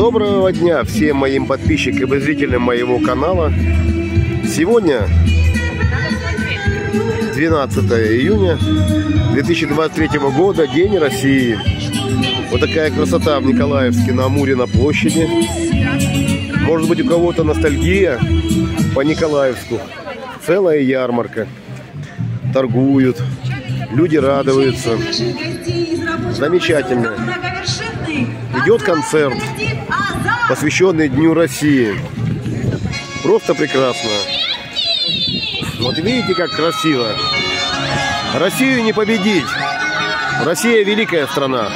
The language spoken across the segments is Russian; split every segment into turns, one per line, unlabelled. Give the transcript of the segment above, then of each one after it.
Доброго дня всем моим подписчикам и зрителям моего канала. Сегодня 12 июня 2023 года, День России. Вот такая красота в Николаевске на Амуре на площади. Может быть у кого-то ностальгия по Николаевску. Целая ярмарка. Торгуют. Люди радуются. Замечательно. Идет концерт, посвященный Дню России. Просто прекрасно. Вот видите, как красиво. Россию не победить. Россия великая страна.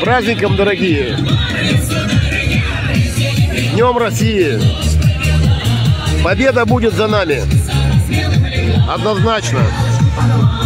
Праздником, дорогие! С Днем России! Победа будет за нами! Однозначно! Однозначно!